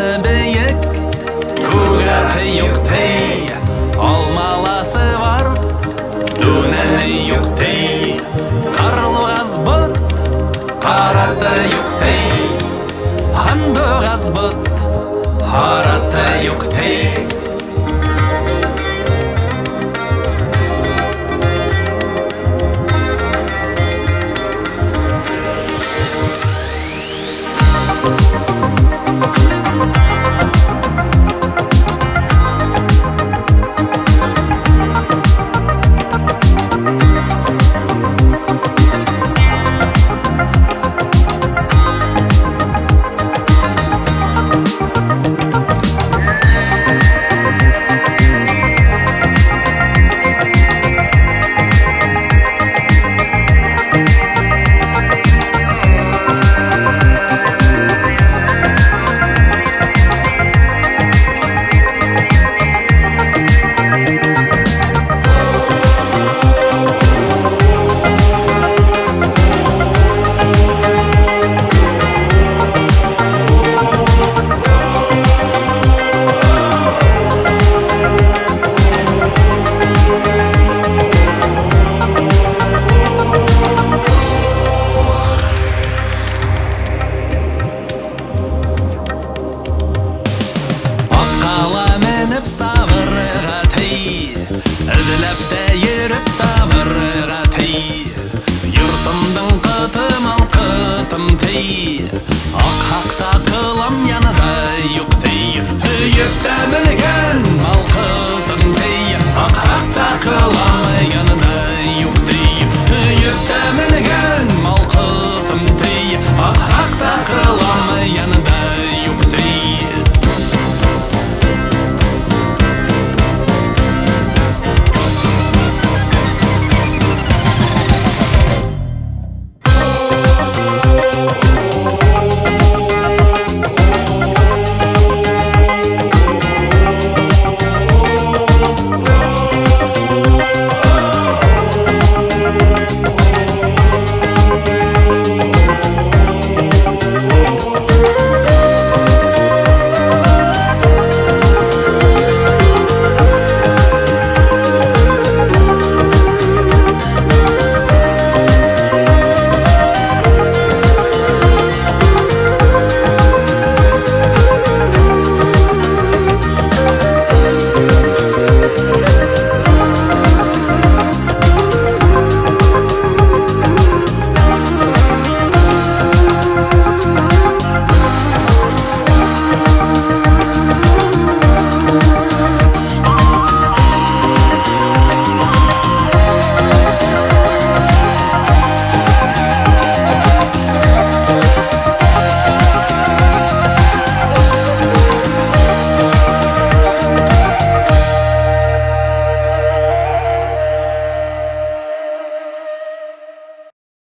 биік тей алмаласы бар дөнәниюктей қарлығазбыт қаратаюктей андығазбыт аратаюктей табырға тей Юртымдың қытым ал қытым тей Ақ хақта қылам яныда